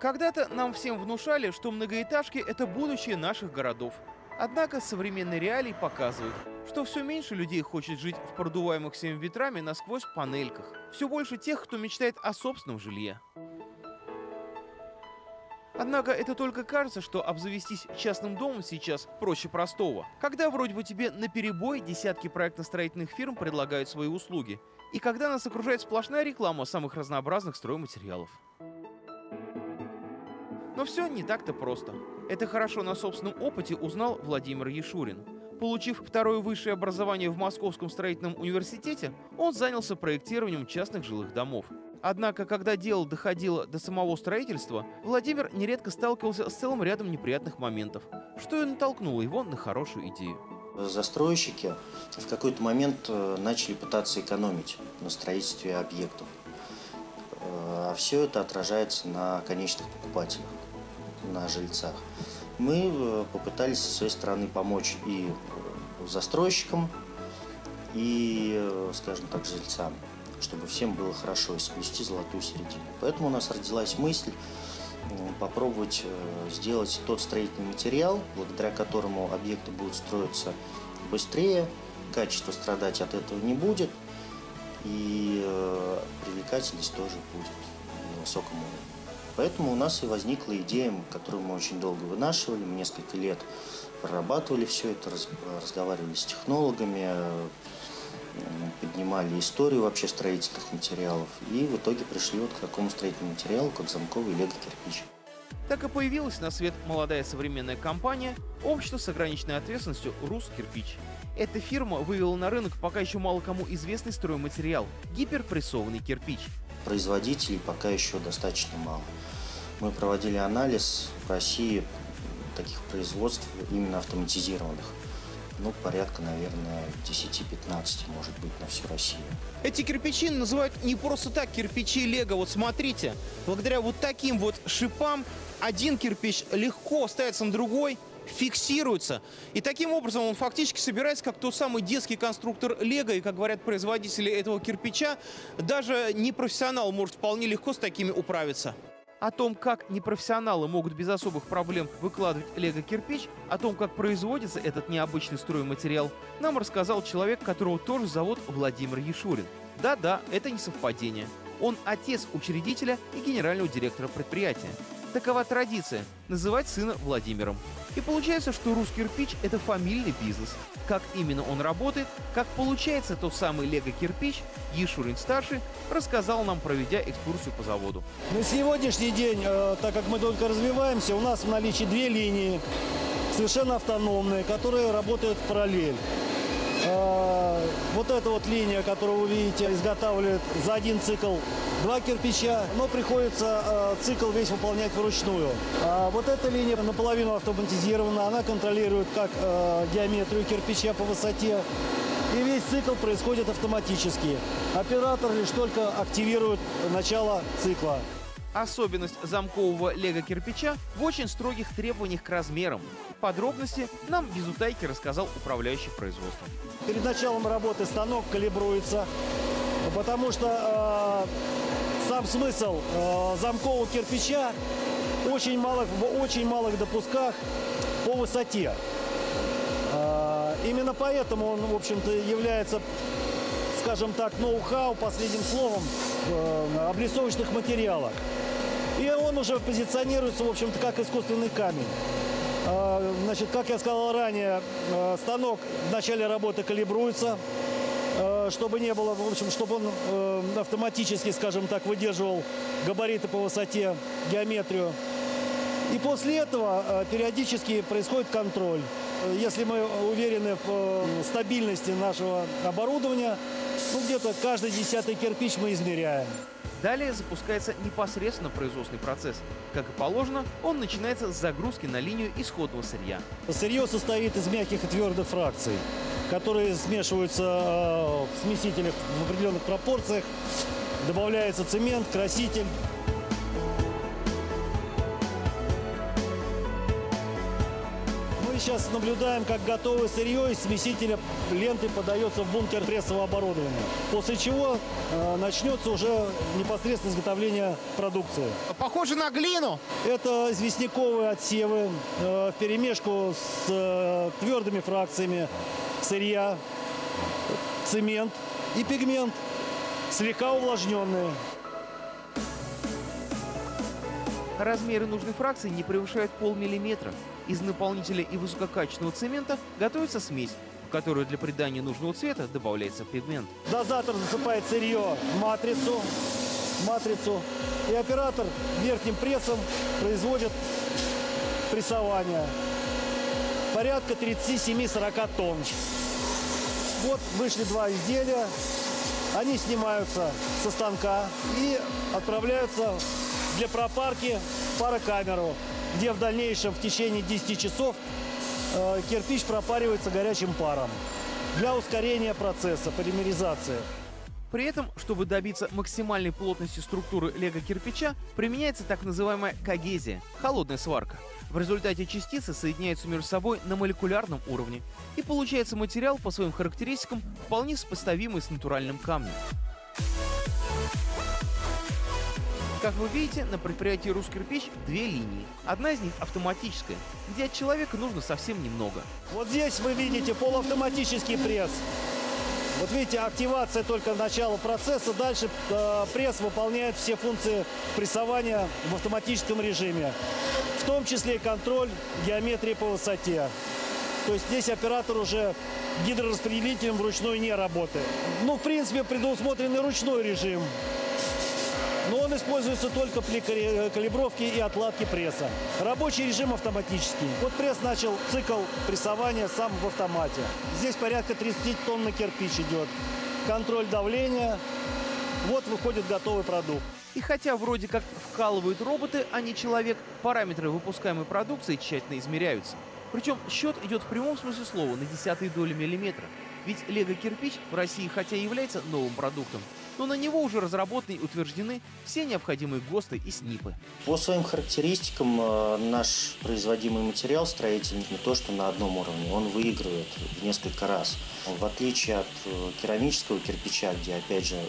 Когда-то нам всем внушали, что многоэтажки – это будущее наших городов. Однако современные реалии показывают, что все меньше людей хочет жить в продуваемых всеми ветрами насквозь панельках. Все больше тех, кто мечтает о собственном жилье. Однако это только кажется, что обзавестись частным домом сейчас проще простого. Когда вроде бы тебе на перебой десятки проектно-строительных фирм предлагают свои услуги. И когда нас окружает сплошная реклама самых разнообразных стройматериалов. Но все не так-то просто. Это хорошо на собственном опыте узнал Владимир Ешурин. Получив второе высшее образование в Московском строительном университете, он занялся проектированием частных жилых домов. Однако, когда дело доходило до самого строительства, Владимир нередко сталкивался с целым рядом неприятных моментов, что и натолкнуло его на хорошую идею. Застройщики в какой-то момент э, начали пытаться экономить на строительстве объектов. Э, а все это отражается на конечных покупателях, на жильцах. Мы э, попытались со своей стороны помочь и застройщикам, и, скажем так, жильцам чтобы всем было хорошо и свести золотую середину. Поэтому у нас родилась мысль попробовать э, сделать тот строительный материал, благодаря которому объекты будут строиться быстрее, качество страдать от этого не будет, и э, привлекательность тоже будет на высоком уровне. Поэтому у нас и возникла идея, которую мы очень долго вынашивали, мы несколько лет прорабатывали все это, разговаривали с технологами, поднимали историю вообще строительных материалов и в итоге пришли вот к такому строительному материалу, как замковый лего-кирпич. Так и появилась на свет молодая современная компания «Общество с ограниченной ответственностью «Рус Кирпич». Эта фирма вывела на рынок пока еще мало кому известный стройматериал – гиперпрессованный кирпич. Производителей пока еще достаточно мало. Мы проводили анализ в России таких производств именно автоматизированных ну, порядка, наверное, 10-15, может быть, на всю Россию. Эти кирпичи называют не просто так кирпичи Лего. Вот смотрите, благодаря вот таким вот шипам один кирпич легко ставится на другой, фиксируется. И таким образом он фактически собирается как тот самый детский конструктор Лего. И, как говорят производители этого кирпича, даже непрофессионал может вполне легко с такими управиться. О том, как непрофессионалы могут без особых проблем выкладывать лего-кирпич, о том, как производится этот необычный стройматериал, нам рассказал человек, которого тоже зовут Владимир Ешурин. Да-да, это не совпадение. Он отец учредителя и генерального директора предприятия. Такова традиция – называть сына Владимиром. И получается, что русский кирпич – это фамильный бизнес. Как именно он работает, как получается тот самый лего-кирпич, Ешурин-старший рассказал нам, проведя экскурсию по заводу. На сегодняшний день, э, так как мы только развиваемся, у нас в наличии две линии, совершенно автономные, которые работают в параллель. Вот эта вот линия, которую вы видите, изготавливает за один цикл два кирпича, но приходится э, цикл весь выполнять вручную. А вот эта линия наполовину автоматизирована, она контролирует как э, геометрию кирпича по высоте, и весь цикл происходит автоматически. Оператор лишь только активирует начало цикла. Особенность замкового лего-кирпича в очень строгих требованиях к размерам. Подробности нам без утайки рассказал управляющий производством. Перед началом работы станок калибруется, потому что э, сам смысл э, замкового кирпича очень малых, в очень малых допусках по высоте. Э, именно поэтому он, в общем-то, является, скажем так, ноу-хау, последним словом в э, облицовочных материалах. И он уже позиционируется, в общем-то, как искусственный камень. А, значит, как я сказал ранее, а, станок в начале работы калибруется, а, чтобы не было, в общем, чтобы он автоматически, скажем так, выдерживал габариты по высоте, геометрию. И после этого периодически происходит контроль. Если мы уверены в стабильности нашего оборудования, ну где-то каждый десятый кирпич мы измеряем. Далее запускается непосредственно производственный процесс. Как и положено, он начинается с загрузки на линию исходного сырья. Сырье состоит из мягких и твердых фракций, которые смешиваются э, в смесителях в определенных пропорциях. Добавляется цемент, краситель. Сейчас наблюдаем, как готовое сырье из смесителя ленты подается в бункер прессового оборудования. После чего э, начнется уже непосредственно изготовление продукции. Похоже на глину. Это известняковые отсевы э, в перемешку с э, твердыми фракциями сырья, цемент и пигмент, слегка увлажненные. Размеры нужной фракции не превышают полмиллиметра. Из наполнителя и высококачественного цемента готовится смесь, в которую для придания нужного цвета добавляется пигмент. Дозатор засыпает сырье в матрицу, матрицу, и оператор верхним прессом производит прессование. Порядка 37-40 тонн. Вот вышли два изделия. Они снимаются со станка и отправляются для пропарки парокамеру, где в дальнейшем в течение 10 часов э, кирпич пропаривается горячим паром для ускорения процесса полимеризации. При этом, чтобы добиться максимальной плотности структуры лего-кирпича, применяется так называемая когезия – холодная сварка. В результате частицы соединяются между собой на молекулярном уровне, и получается материал по своим характеристикам вполне сопоставимый с натуральным камнем. Как вы видите, на предприятии «Рускирпич» две линии. Одна из них автоматическая, где от человека нужно совсем немного. Вот здесь вы видите полуавтоматический пресс. Вот видите, активация только начала процесса. Дальше э, пресс выполняет все функции прессования в автоматическом режиме. В том числе контроль геометрии по высоте. То есть здесь оператор уже гидрораспределителем вручную не работает. Ну, в принципе, предусмотрен ручной режим. Но он используется только при калибровке и отладке пресса. Рабочий режим автоматический. Вот пресс начал цикл прессования сам в автомате. Здесь порядка 30 тонн на кирпич идет. Контроль давления. Вот выходит готовый продукт. И хотя вроде как вкалывают роботы, а не человек, параметры выпускаемой продукции тщательно измеряются. Причем счет идет в прямом смысле слова на десятые доли миллиметра. Ведь лего-кирпич в России хотя и является новым продуктом, но на него уже разработаны и утверждены все необходимые ГОСТы и СНИПы. По своим характеристикам э, наш производимый материал строительный не то что на одном уровне, он выигрывает в несколько раз. В отличие от э, керамического кирпича, где опять же э,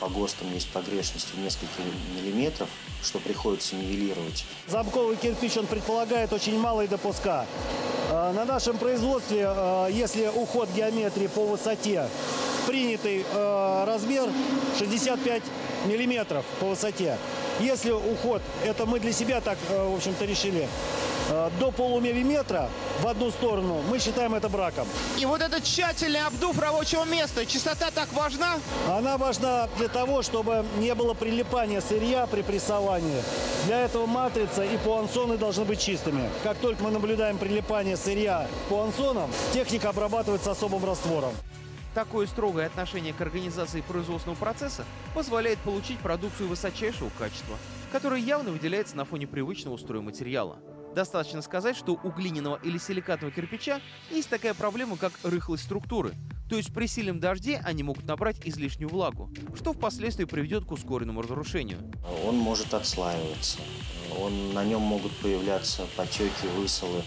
по ГОСТам есть погрешность в несколько миллиметров, что приходится нивелировать. Замковый кирпич, он предполагает очень малые допуска. На нашем производстве, если уход геометрии по высоте принятый э, размер 65 миллиметров по высоте. Если уход, это мы для себя так, э, в общем-то, решили, э, до полумиллиметра в одну сторону, мы считаем это браком. И вот этот тщательный обдув рабочего места, чистота так важна? Она важна для того, чтобы не было прилипания сырья при прессовании. Для этого матрица и пуансоны должны быть чистыми. Как только мы наблюдаем прилипание сырья к пуансонам, техника обрабатывается особым раствором. Такое строгое отношение к организации производственного процесса позволяет получить продукцию высочайшего качества, которая явно выделяется на фоне привычного стройматериала. Достаточно сказать, что у глиняного или силикатного кирпича есть такая проблема, как рыхлость структуры, то есть при сильном дожде они могут набрать излишнюю влагу, что впоследствии приведет к ускоренному разрушению. Он может отслаиваться, он, на нем могут появляться потеки, высолы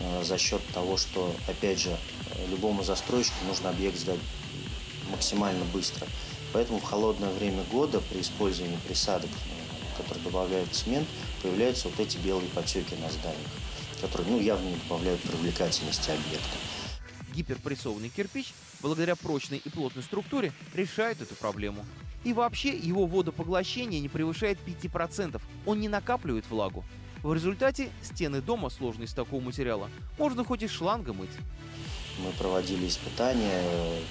э, за счет того, что, опять же, любому застройщику нужно объект сдать максимально быстро. Поэтому в холодное время года при использовании присадок, которые добавляют цемент, появляются вот эти белые потеки на зданиях, которые ну, явно не добавляют привлекательности объекта. Гиперпрессованный кирпич, благодаря прочной и плотной структуре, решает эту проблему. И вообще его водопоглощение не превышает 5%. Он не накапливает влагу. В результате стены дома, сложные из такого материала, можно хоть и шланга мыть. Мы проводили испытания,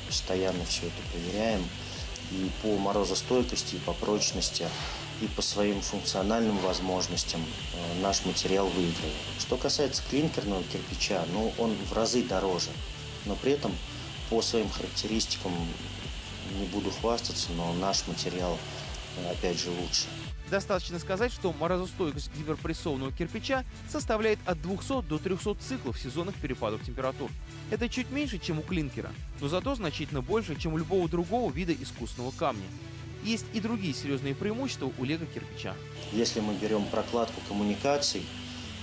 постоянно все это проверяем. И по морозостойкости, и по прочности, и по своим функциональным возможностям э, наш материал выигрывает. Что касается клинкерного кирпича, ну, он в разы дороже. Но при этом по своим характеристикам не буду хвастаться, но наш материал, э, опять же, лучше. Достаточно сказать, что морозостойкость гиперпрессованного кирпича составляет от 200 до 300 циклов сезонных перепадов температур. Это чуть меньше, чем у клинкера, но зато значительно больше, чем у любого другого вида искусственного камня. Есть и другие серьезные преимущества у лего-кирпича. Если мы берем прокладку коммуникаций,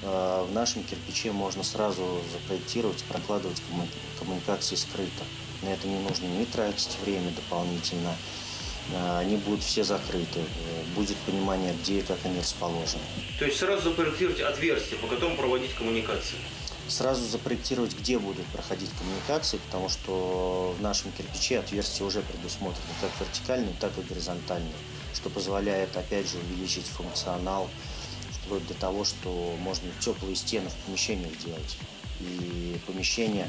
э, в нашем кирпиче можно сразу запроектировать, прокладывать коммуникации скрыто. На это не нужно не тратить время дополнительно. Э, они будут все закрыты. Будет понимание, где и как они расположены. То есть сразу запроектировать отверстие, по которому проводить коммуникации? Сразу запроектировать, где будут проходить коммуникации, потому что в нашем кирпиче отверстия уже предусмотрены как вертикальные, так и горизонтальные, что позволяет, опять же, увеличить функционал вплоть до того, что можно теплые стены в помещениях делать. И помещение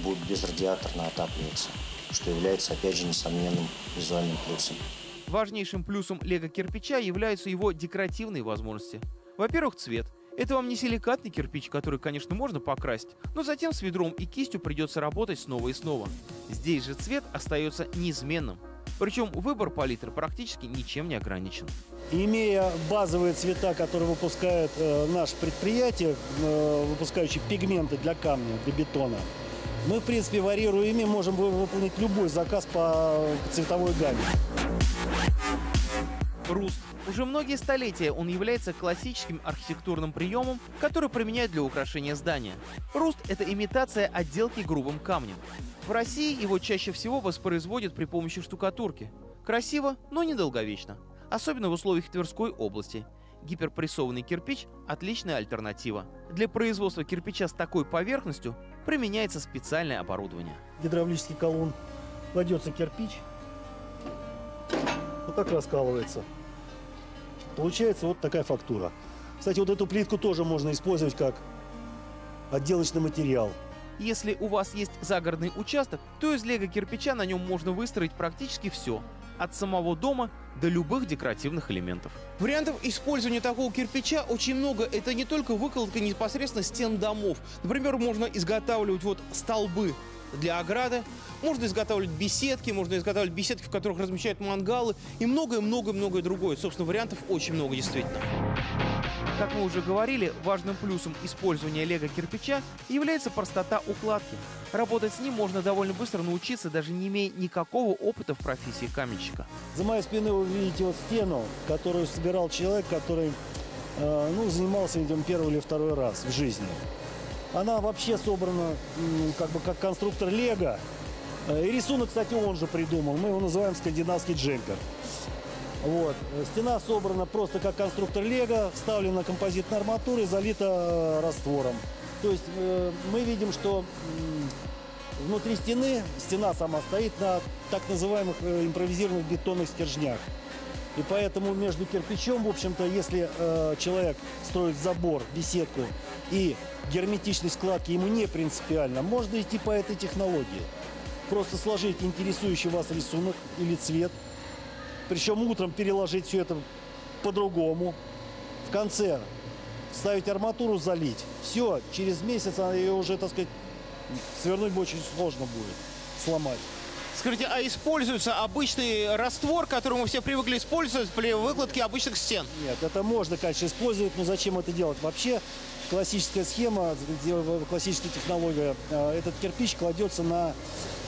будет безрадиаторно отапливаться, что является, опять же, несомненным визуальным плюсом. Важнейшим плюсом лего-кирпича являются его декоративные возможности. Во-первых, цвет. Это вам не силикатный кирпич, который, конечно, можно покрасить, но затем с ведром и кистью придется работать снова и снова. Здесь же цвет остается неизменным. Причем выбор палитры практически ничем не ограничен. Имея базовые цвета, которые выпускает э, наше предприятие, э, выпускающие пигменты для камня, для бетона, мы, в принципе, варьируя ими, можем выполнить любой заказ по цветовой гамме. Руст. Уже многие столетия он является классическим архитектурным приемом, который применяют для украшения здания. Руст – это имитация отделки грубым камнем. В России его чаще всего воспроизводят при помощи штукатурки. Красиво, но недолговечно. Особенно в условиях Тверской области. Гиперпрессованный кирпич – отличная альтернатива. Для производства кирпича с такой поверхностью применяется специальное оборудование. Гидравлический колонн. Кладется кирпич. Вот так раскалывается. Получается вот такая фактура. Кстати, вот эту плитку тоже можно использовать как отделочный материал. Если у вас есть загородный участок, то из лего-кирпича на нем можно выстроить практически все. От самого дома до любых декоративных элементов. Вариантов использования такого кирпича очень много. Это не только выкладка непосредственно стен домов. Например, можно изготавливать вот столбы для ограды. Можно изготавливать беседки, можно изготавливать беседки, в которых размещают мангалы и многое-многое-многое другое. Собственно, вариантов очень много действительно. Как мы уже говорили, важным плюсом использования лего-кирпича является простота укладки. Работать с ним можно довольно быстро научиться, даже не имея никакого опыта в профессии каменщика. За моей спиной вы видите вот стену, которую собирал человек, который э, ну, занимался этим первый или второй раз в жизни. Она вообще собрана как бы как конструктор Лего. Э, и рисунок, кстати, он же придумал. Мы его называем скандинавский джемпер. Вот. Стена собрана просто как конструктор Лего, вставлена композитная арматура и залита э, раствором. То есть э, мы видим, что э, внутри стены, стена сама стоит на так называемых э, импровизированных бетонных стержнях. И поэтому между кирпичом, в общем-то, если э, человек строит забор, беседку и герметичность складки ему не принципиально, можно идти по этой технологии. Просто сложить интересующий вас рисунок или цвет, причем утром переложить все это по-другому. В конце ставить арматуру, залить. Все, через месяц ее уже, так сказать, свернуть очень сложно будет, сломать. Скажите, а используется обычный раствор, который мы все привыкли использовать при выкладке обычных стен? Нет, это можно, конечно, использовать, но зачем это делать? Вообще, классическая схема, классическая технология, э, этот кирпич кладется на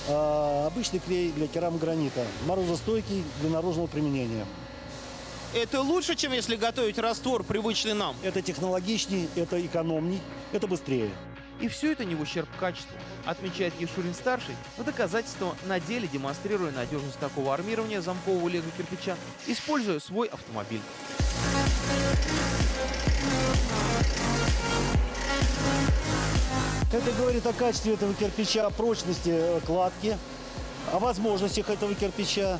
э, обычный клей для керамогранита, морозостойкий для наружного применения. Это лучше, чем если готовить раствор, привычный нам? Это технологичней, это экономней, это быстрее. И все это не в ущерб качеству, отмечает Ешурин-старший, в доказательство на деле демонстрируя надежность такого армирования замкового лего-кирпича, используя свой автомобиль. Это говорит о качестве этого кирпича, о прочности э, кладки, о возможностях этого кирпича.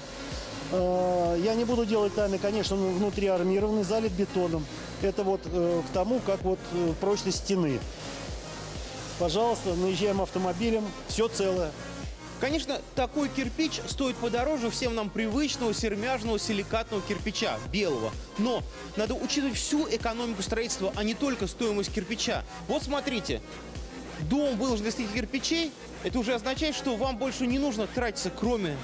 Э, я не буду делать тайны, конечно, внутри армированный, залит бетоном. Это вот э, к тому, как вот прочность стены. Пожалуйста, наезжаем автомобилем, все целое. Конечно, такой кирпич стоит подороже всем нам привычного сермяжного силикатного кирпича, белого. Но надо учитывать всю экономику строительства, а не только стоимость кирпича. Вот смотрите, дом выложен из этих кирпичей, это уже означает, что вам больше не нужно тратиться, кроме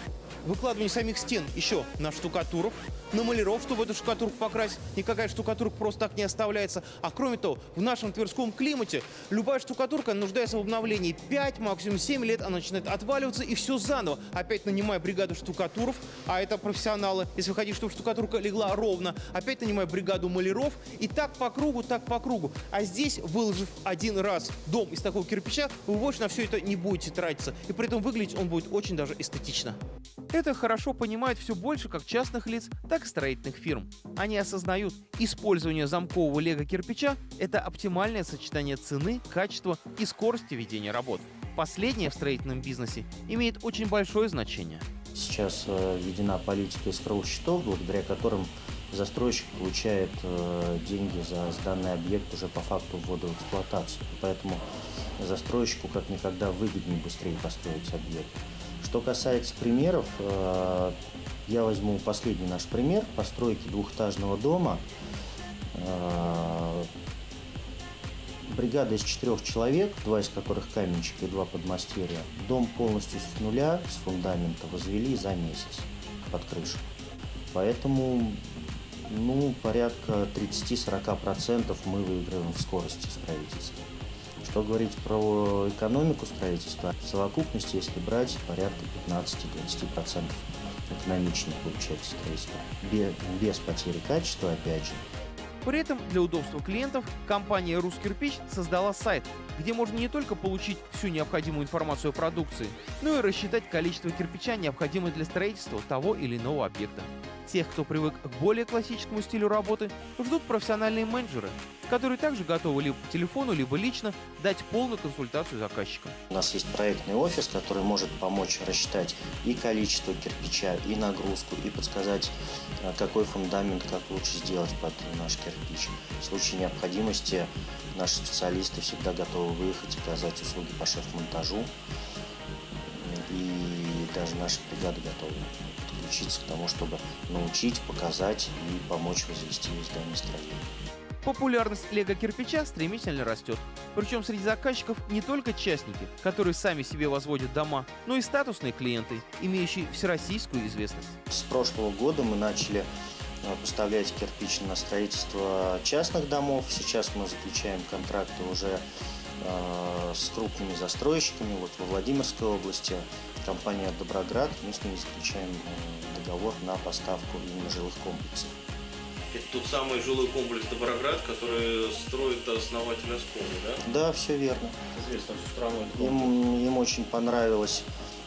выкладывание самих стен еще на штукатуров, на маляров, чтобы эту штукатурку покрасить. Никакая штукатурка просто так не оставляется. А кроме того, в нашем тверском климате любая штукатурка нуждается в обновлении. 5, максимум 7 лет она начинает отваливаться и все заново. Опять нанимая бригаду штукатуров, а это профессионалы. Если вы хотите, чтобы штукатурка легла ровно, опять нанимая бригаду маляров. И так по кругу, так по кругу. А здесь, выложив один раз дом из такого кирпича, вы больше на все это не будете тратиться. И при этом выглядеть он будет очень даже эстетично. Это хорошо понимает все больше как частных лиц, так и строительных фирм. Они осознают, использование замкового лего-кирпича – это оптимальное сочетание цены, качества и скорости ведения работ. Последнее в строительном бизнесе имеет очень большое значение. Сейчас э, введена политика искровых счетов, благодаря которым застройщик получает э, деньги за сданный объект уже по факту ввода в эксплуатацию. Поэтому застройщику как никогда выгоднее быстрее построить объект. Что касается примеров, э, я возьму последний наш пример постройки двухэтажного дома. Э, бригада из четырех человек, два из которых каменщики и два подмастерья, дом полностью с нуля, с фундамента возвели за месяц под крышу. Поэтому ну, порядка 30-40% мы выигрываем в скорости строительства. Что говорить про экономику строительства? В совокупности, если брать, порядка 15-20% экономичнее получается строительство. Без, без потери качества, опять же. При этом для удобства клиентов компания «Рускирпич» создала сайт, где можно не только получить всю необходимую информацию о продукции, но и рассчитать количество кирпича, необходимое для строительства того или иного объекта. Тех, кто привык к более классическому стилю работы, ждут профессиональные менеджеры, которые также готовы либо по телефону, либо лично дать полную консультацию заказчика. У нас есть проектный офис, который может помочь рассчитать и количество кирпича, и нагрузку, и подсказать, э, какой фундамент, как лучше сделать под наш кирпич. В случае необходимости наши специалисты всегда готовы выехать, оказать услуги по шеф-монтажу. И даже наши бригады готовы подключиться к тому, чтобы научить, показать и помочь возвести здание строения. Популярность лего-кирпича стремительно растет. Причем среди заказчиков не только частники, которые сами себе возводят дома, но и статусные клиенты, имеющие всероссийскую известность. С прошлого года мы начали э, поставлять кирпич на строительство частных домов. Сейчас мы заключаем контракты уже э, с крупными застройщиками. Вот во Владимирской области компания «Доброград», мы с ними заключаем э, договор на поставку именно жилых комплексов. Это тот самый жилой комплекс Доброград, который строит основатель Асконы, да? Да, все верно. Известно всю страну. Им, им очень понравилось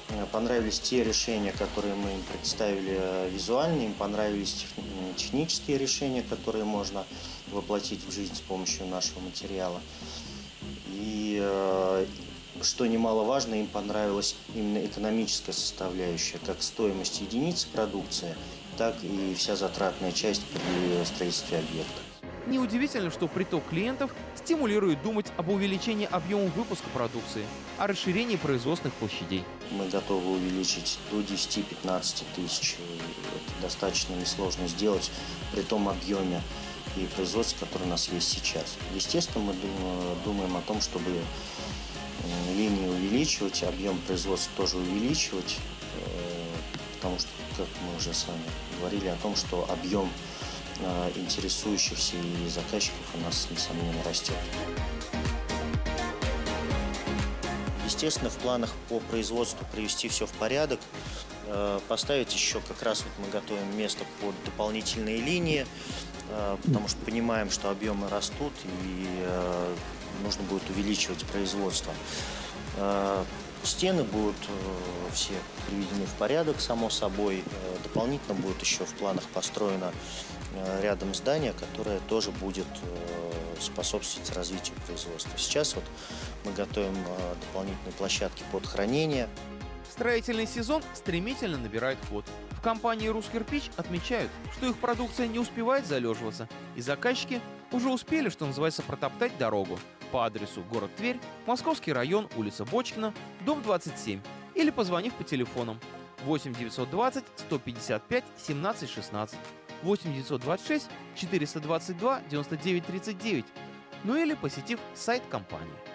э, понравились те решения, которые мы им представили э, визуально, им понравились технические решения, которые можно воплотить в жизнь с помощью нашего материала. И э, что немаловажно, им понравилась именно экономическая составляющая, как стоимость единицы продукции – так и вся затратная часть при строительстве объекта. Неудивительно, что приток клиентов стимулирует думать об увеличении объема выпуска продукции, о расширении производственных площадей. Мы готовы увеличить до 10-15 тысяч. Это достаточно несложно сделать при том объеме и производстве, которое у нас есть сейчас. Естественно, мы думаем о том, чтобы линии увеличивать, объем производства тоже увеличивать, э, потому что, как мы уже с вами говорили о том, что объем э, интересующихся и заказчиков у нас, несомненно, растет. Естественно, в планах по производству привести все в порядок, э, поставить еще как раз вот мы готовим место под дополнительные линии, потому что понимаем, что объемы растут и нужно будет увеличивать производство. Стены будут э, все приведены в порядок, само собой. Э, дополнительно будет еще в планах построено э, рядом здание, которое тоже будет способствовать развитию производства. Сейчас вот мы готовим дополнительные площадки под хранение. Строительный сезон стремительно набирает ход. В компании «Рускирпич» отмечают, что их продукция не успевает залеживаться, и заказчики уже успели, что называется, протоптать дорогу по адресу город Тверь, Московский район, улица Бочкина, дом 27 или позвонив по телефонам 8 920 155 17 16, 8 926 422 99 39, ну или посетив сайт компании.